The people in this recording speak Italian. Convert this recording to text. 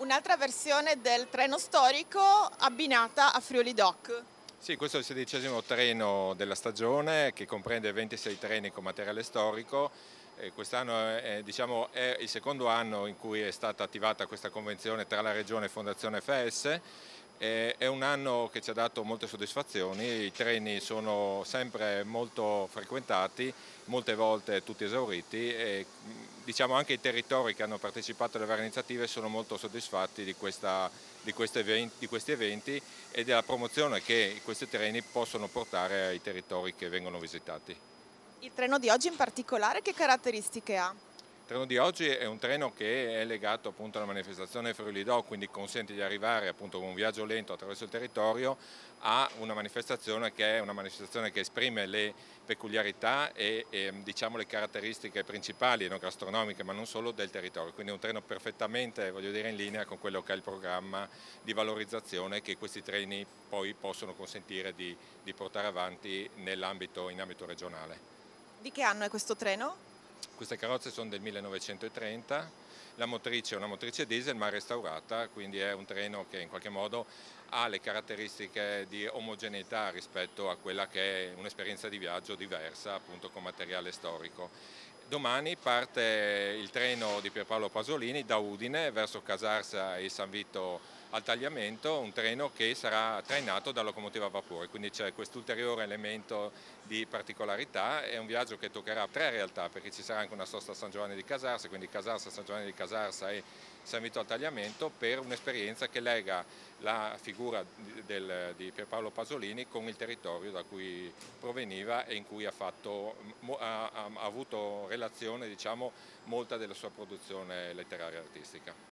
Un'altra versione del treno storico abbinata a Friuli Doc. Sì, questo è il sedicesimo treno della stagione che comprende 26 treni con materiale storico. Quest'anno è, diciamo, è, il secondo anno in cui è stata attivata questa convenzione tra la Regione e Fondazione FS. È un anno che ci ha dato molte soddisfazioni, i treni sono sempre molto frequentati, molte volte tutti esauriti e diciamo anche i territori che hanno partecipato alle varie iniziative sono molto soddisfatti di, questa, di, eventi, di questi eventi e della promozione che questi treni possono portare ai territori che vengono visitati. Il treno di oggi in particolare che caratteristiche ha? Il treno di oggi è un treno che è legato appunto alla manifestazione Friuli Do, quindi consente di arrivare appunto con un viaggio lento attraverso il territorio a una manifestazione che è una manifestazione che esprime le peculiarità e, e diciamo le caratteristiche principali enogastronomiche ma non solo del territorio, quindi è un treno perfettamente voglio dire, in linea con quello che è il programma di valorizzazione che questi treni poi possono consentire di, di portare avanti in ambito regionale. Di che anno è questo treno? Queste carrozze sono del 1930, la motrice è una motrice diesel ma restaurata, quindi è un treno che in qualche modo ha le caratteristiche di omogeneità rispetto a quella che è un'esperienza di viaggio diversa appunto con materiale storico. Domani parte il treno di Pierpaolo Pasolini da Udine verso Casarsa e San Vito al tagliamento, un treno che sarà trainato da locomotiva a vapore, quindi c'è quest'ulteriore elemento di particolarità, è un viaggio che toccherà tre realtà perché ci sarà anche una sosta a San Giovanni di Casarsa, quindi Casarsa, San Giovanni di Casarsa e San Vito al tagliamento per un'esperienza che lega la figura del, di Pierpaolo Pasolini con il territorio da cui proveniva e in cui ha, fatto, ha, ha avuto relazione diciamo, molta della sua produzione letteraria e artistica.